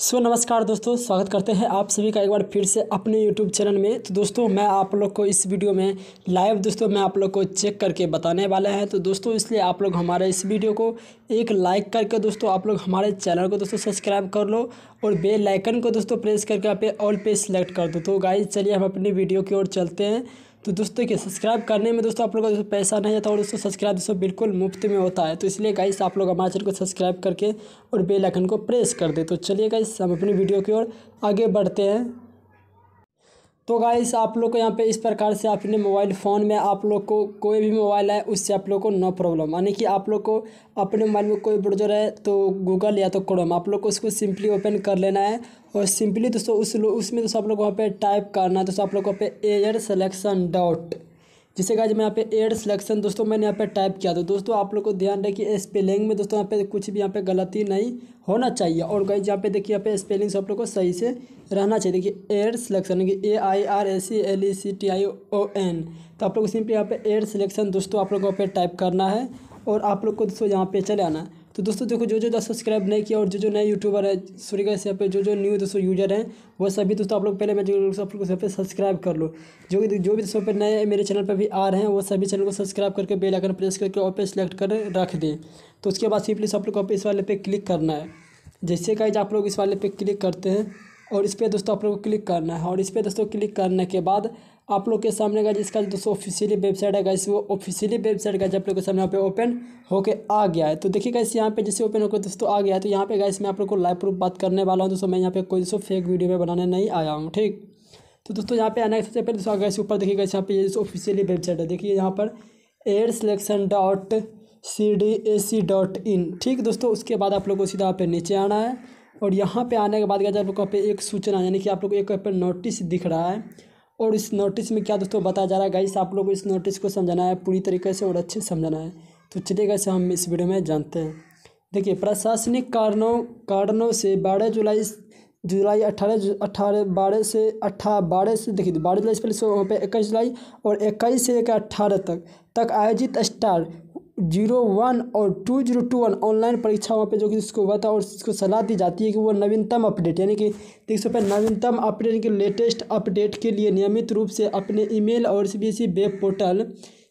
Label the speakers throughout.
Speaker 1: सो नमस्कार दोस्तों, स्वागत करते हैं आप सभी का एक बार फिर से अपने यूट्यूब चैनल में। तो दोस्तों, मैं आप लोग को इस वीडियो में लाइव दोस्तों, मैं आप लोग को चेक करके बताने वाला है। तो दोस्तों, इसलिए आप लोग हमारे इस वीडियो को एक लाइक करके दोस्तों, आप लोग हमारे चैनल को दोस्तों सब्सक्राइब कर लो और बेल आइकन को दोस्तों प्रेस करके आप ऑल पे सिलेक्ट कर दो। तो गाइज़ चलिए हम अपनी वीडियो की ओर चलते हैं। तो दोस्तों देखिए सब्सक्राइब करने में दोस्तों आप लोगों का पैसा नहीं जाता और दोस्तों सब्सक्राइब दोस्तों बिल्कुल मुफ़्त में होता है। तो इसलिए गाइस आप लोग हमारे चैनल को सब्सक्राइब करके और बेल आइकन को प्रेस कर दे। तो चलिए गाइस हम अपनी वीडियो की ओर आगे बढ़ते हैं। तो गाइस आप लोग को यहाँ पे इस प्रकार से अपने मोबाइल फ़ोन में आप लोग को कोई भी मोबाइल है उससे आप लोग को नो प्रॉब्लम यानी कि आप लोग को अपने मोबाइल में कोई ब्रोजर है तो गूगल या तो क्रोम आप लोग को उसको सिंपली ओपन कर लेना है और सिंपली दोस्तों, उस उसमें दोस्तों आप लोग वहाँ पे टाइप करना है। दोस्तों, आप लोग वहाँ पे एयर सेलेक्शन डॉट जिसे कहा मैं यहाँ पे एड सिलेक्शन दोस्तों, मैंने यहाँ पे टाइप किया। तो दोस्तों, आप लोग को ध्यान रखिए स्पेलिंग में, दोस्तों, यहाँ पे कुछ भी यहाँ पे गलती नहीं होना चाहिए। और कहीं जहाँ पे देखिए, यहाँ पे स्पेलिंग आप लोग को सही से रहना चाहिए। देखिए air selection A I R A C L E C T I O N तो आप लोग को सिंपली यहाँ पे एड सिलेक्शन दोस्तों, आप लोग को यहाँ पे टाइप करना है। और आप लोग को, दोस्तों, यहाँ पे चले आना है। तो दोस्तों देखो, जो जो सब्सक्राइब नहीं किया और जो जो नए यूट्यूबर है सॉरी गाइस यहाँ पे जो जो न्यू दोस्तों यूज़र हैं, वो सभी दोस्तों आप लोग पहले मैं जो आप लोग पे सब्सक्राइब कर लो। जो जो भी दोस्तों पे नए मेरे चैनल पर भी आ रहे हैं, वो सभी चैनल को सब्सक्राइब करके बेल आइकन प्रेस करके और पे सेलेक्ट कर रख दें। तो उसके बाद सिंपली आप लोग को इस वाले पे क्लिक करना है। जैसे गाइज़ आप लोग इस वाले पे क्लिक करते हैं और इस पर दोस्तों आप लोग को क्लिक करना है और इस पर दोस्तों क्लिक करने के बाद आप लोग के सामने का जिसका दोस्तों ऑफिशियली वेबसाइट है गाइस वो ऑफिशियली वेबसाइट का आप लोग के सामने यहाँ पे ओपन होके आ गया है। तो देखिए गाइस यहाँ पे जैसे ओपन होकर दोस्तों आ गया है तो यहाँ पे गाइस मैं आप लोग को लाइव प्रूफ बात करने वाला हूँ। दोस्तों, मैं यहाँ पे कोई दोस्तों फेक वीडियो में बनाने नहीं आया हूँ, ठीक? तो दोस्तों, यहाँ पे आने सबसे पहले दोस्तों गैस ऊपर देखिए गैस यहाँ पे ऑफिशियली वेबसाइट है, देखिए, यहाँ पर air selection dot C D A C dot in ठीक? दोस्तों, उसके बाद आप लोग को सीधा यहाँ पे नीचे आना है और यहाँ पे आने के बाद क्या आप लोग पे एक सूचना, यानी कि आप लोग को एक नोटिस दिख रहा है। और इस नोटिस में क्या दोस्तों बताया जा रहा है? गाइस आप लोग को इस नोटिस को समझाना है, पूरी तरीके से और अच्छे से समझाना है। तो चलिए गाइस हम इस वीडियो में जानते हैं। देखिए, प्रशासनिक कारणों कारणों से बारह जुलाई जुलाई अठारह अठारह, बारह से अट्ठा बारह से, देखिए, बारह जुलाई से पहले वहाँ पर इक्कीस जुलाई और इक्कीस से लेकर अट्ठारह तक तक आयोजित स्टार ज़ीरो वन और two zero two one online परीक्षा वहाँ पे जो कि उसको हुआ था और उसको सलाह दी जाती है कि वो नवीनतम अपडेट, यानी कि देख सकते नवीनतम अपडेट के लेटेस्ट अपडेट के लिए नियमित रूप से अपने ईमेल और C B S E web portal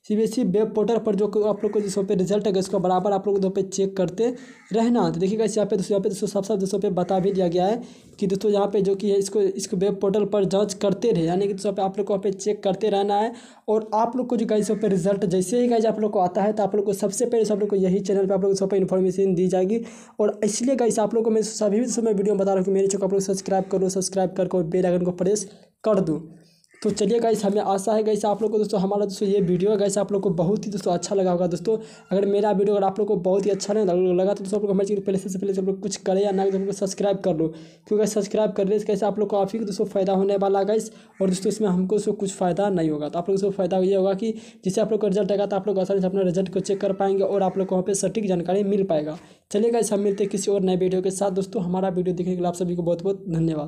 Speaker 1: C B S web portal पर जो आप लोग को जिस पे रिज़ल्ट है उसका बराबर आप लोग दो पे चेक करते रहना तो देखिएगा इस यहाँ पे दोस्तों यहाँ पे दोस्तों साफ़ दोस्तों पे बता भी दिया गया है कि दोस्तों यहाँ पे जो कि है इसको इसको वेब पोर्टल पर जाँच करते रहे यानी कि दोस्तों पे आप लोग को वहाँ पे चेक करते रहना है और आप लोग को जो गाइस पे रिज़ल्ट जैसे ही गाइज़ आप लोग को आता है तो आप लोग को सबसे पहले सब लोग को यही चैनल पर आप लोग को इन्फॉर्मेशन दी जाएगी और इसलिए गाइस आप लोग को मैं सभी समय वीडियो बता रहा हूँ कि मेरे चौक आप लोग सब्सक्राइब करो सब्सक्राइब करके बेल आइकन को प्रेस कर दूँ तो चलिए गाइस हमें आशा है गाइस आप लोग को दोस्तों, हमारा दोस्तों ये वीडियो है गाइस आप लोग को बहुत ही दोस्तों अच्छा लगा होगा दोस्तों। अगर मेरा वीडियो अगर आप लोग को बहुत ही अच्छा नहीं लगा तो दोस्तों, आप लोग हमारे चैनल पहले से, पहले सब लोग कुछ करें या ना तो लोग सब्सक्राइब कर लो। क्योंकि सब्सक्राइब करने से कैसे आप लोग को काफ़ी दोस्तों फ़ायदा होने वाला गाइस और दोस्तों, इसमें हमको उसको कुछ फ़ायदा नहीं होगा। तो आप लोग को फ़ायदा ये होगा कि जिससे आप लोग का रिज़ल्ट आएगा तो आप लोग आसानी से अपना रिज़ल्ट को चेक कर पाएँगे और आप लोग को वहाँ पर सटीक जानकारी मिल पाएगा। चलिए गाइस हम मिलते हैं किसी और नए वीडियो के साथ। दोस्तों, हमारा वीडियो देखने के लिए आप सभी को बहुत बहुत धन्यवाद।